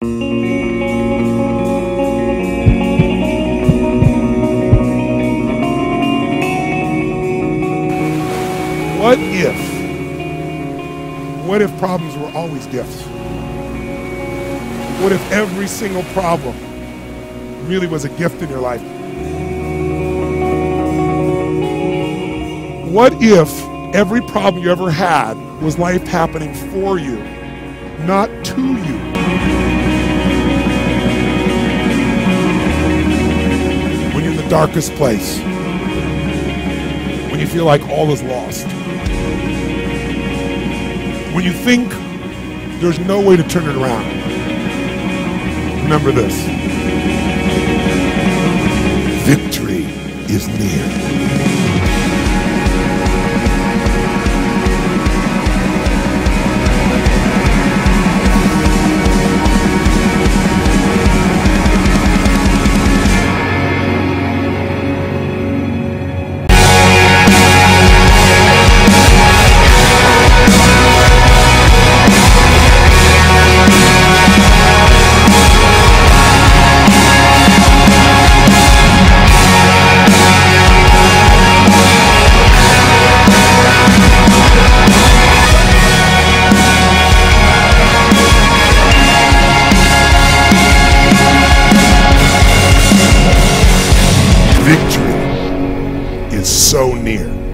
What if? What if problems were always gifts? What if every single problem really was a gift in your life? What if every problem you ever had was life happening for you, not to you? Darkest place, when you feel like all is lost, when you think there's no way to turn it around, remember this. Victory is near. Victory is so near.